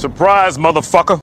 Surprise, motherfucker.